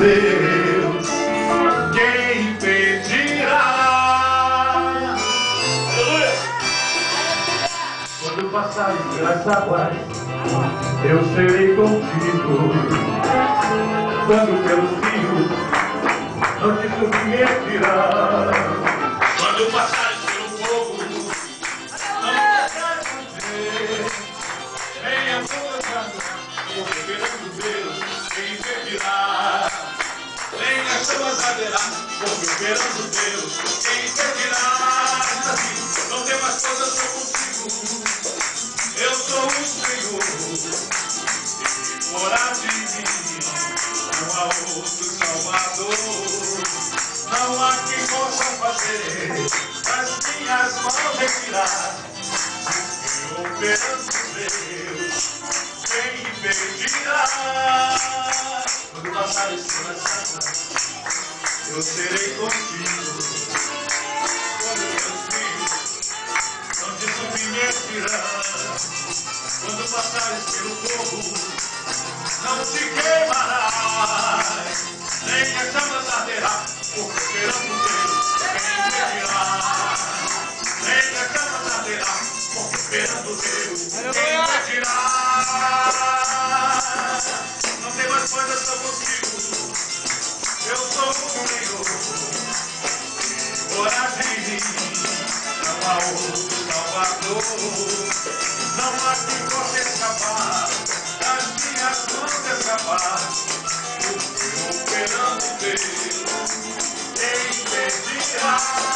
Deus, quem impedirá? Quando passares pelas águas, eu serei contigo. Quando pelos rios, não te submergirá. Chamas arderá, porque perante Deus, quem assim, não tem mais coisas eu contigo. Eu sou o Senhor, e fora de mim não há outro Salvador. Não há quem possa fazer as minhas mãos retirar. Eu perante Deus, quem impedirá? Quando passares pelas águas, eu serei contigo. Quando meus filhos não te submergirão. Quando passares pelo fogo, não te queimarás, nem as chamas arderá, porque perante Deus quem impedirá. Nem as chamas arderá, porque perante Deus quem impedirá. Ora de não há outro Salvador. Não há quem possa escapar das minhas mãos escapar. Porque operando Deus, quem impedirá?